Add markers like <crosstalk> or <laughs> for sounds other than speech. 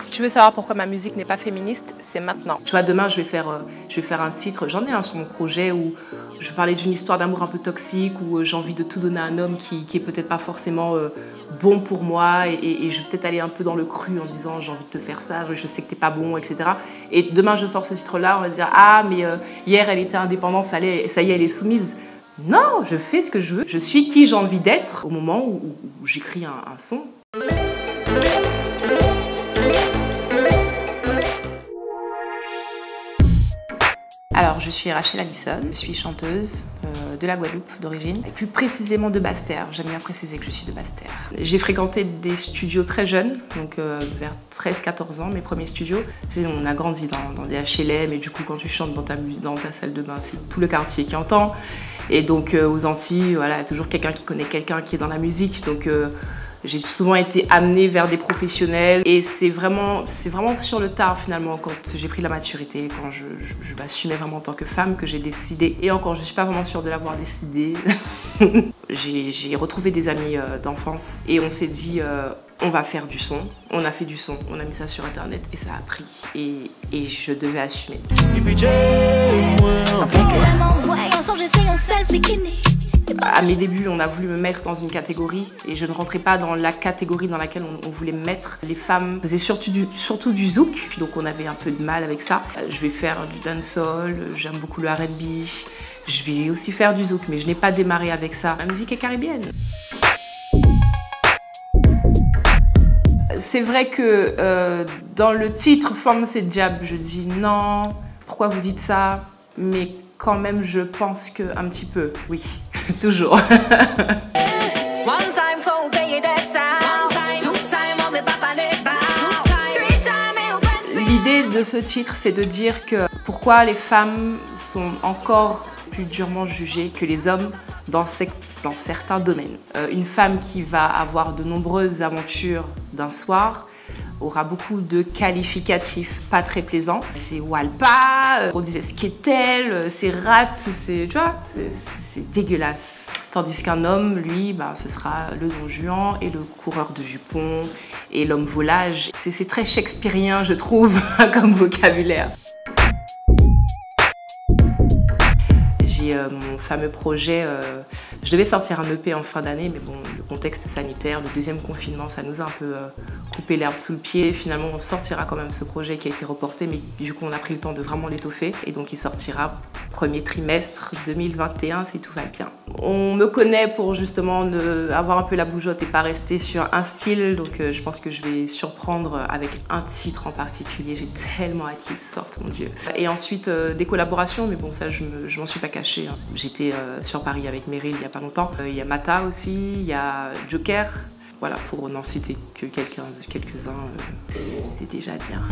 Si tu veux savoir pourquoi ma musique n'est pas féministe, c'est maintenant. Tu vois, demain, je vais faire, euh, je vais faire un titre, j'en ai un sur mon projet où je parler d'une histoire d'amour un peu toxique, où euh, j'ai envie de tout donner à un homme qui, qui est peut-être pas forcément euh, bon pour moi, et, je vais peut-être aller un peu dans le cru en disant j'ai envie de te faire ça, je sais que t'es pas bon, etc. Et demain, je sors ce titre-là, on va dire ah, mais hier, elle était indépendante, ça, y est, elle est soumise. Non, je fais ce que je veux. Je suis qui j'ai envie d'être au moment où, j'écris un son. Alors, je suis Rachel Allison, je suis chanteuse euh, de la Guadeloupe d'origine, et plus précisément de Basse-Terre. J'aime bien préciser que je suis de Basse-Terre. J'ai fréquenté des studios très jeunes, donc euh, vers 13-14 ans, mes premiers studios. On a grandi dans, des HLM, et du coup, quand tu chantes dans ta, salle de bain, c'est tout le quartier qui entend. Et donc, euh, aux Antilles, voilà, il y a toujours quelqu'un qui connaît quelqu'un qui est dans la musique. Donc, j'ai souvent été amenée vers des professionnels et c'est vraiment, c'est vraiment sur le tard finalement quand j'ai pris la maturité, quand je, m'assumais vraiment en tant que femme que j'ai décidé, et encore je suis pas vraiment sûre de l'avoir décidé, <laughs> j'ai retrouvé des amis euh, d'enfance et on s'est dit euh, on va faire du son. On a fait du son, on a mis ça sur internet et ça a pris. Et, et je devais assumer. À mes débuts, on a voulu me mettre dans une catégorie et je ne rentrais pas dans la catégorie dans laquelle on, voulait me mettre. Les femmes faisaient surtout du, zouk, donc on avait un peu de mal avec ça. Je vais faire du dancehall, j'aime beaucoup le R&B. Je vais aussi faire du zouk, mais je n'ai pas démarré avec ça. La musique est caribéenne. C'est vrai que euh, dans le titre Forme c'est diable, je dis non, pourquoi vous dites ça? Mais quand même, je pense que un petit peu, oui. <laughs> Toujours. <laughs> L'idée de ce titre, c'est de dire que pourquoi les femmes sont encore plus durement jugées que les hommes dans, dans certains domaines. Euh, une femme qui va avoir de nombreuses aventures d'un soir, aura beaucoup de qualificatifs pas très plaisants. C'est Walpa, euh, on disait Sketel, euh, c'est rat, c'est, tu vois, c'est dégueulasse. Tandis qu'un homme, lui, bah, ce sera le don Juan et le coureur de jupons et l'homme volage. C'est très shakespearien, je trouve, <laughs> comme vocabulaire. Euh, mon fameux projet je devais sortir un EP en fin d'année, mais bon, le contexte sanitaire, le deuxième confinement, ça nous a un peu euh, coupé l'herbe sous le pied. Finalement, on sortira quand même ce projet qui a été reporté, mais du coup, on a pris le temps de vraiment l'étoffer. Et donc, il sortira premier trimestre 2021 si tout va bien. On me connaît pour justement avoir un peu la bougeotte et pas rester sur un style, donc euh, je pense que je vais surprendre avec un titre en particulier. J'ai tellement hâte qu'il sorte, mon Dieu. Et ensuite, euh, des collaborations, mais bon, ça, je m'en suis pas cachée. Hein. J'étais sur Paris avec Meryl il y a longtemps. Euh, il y a Mata aussi, il y a Joker. Voilà, pour n'en citer que quelques-uns, euh, c'est déjà bien.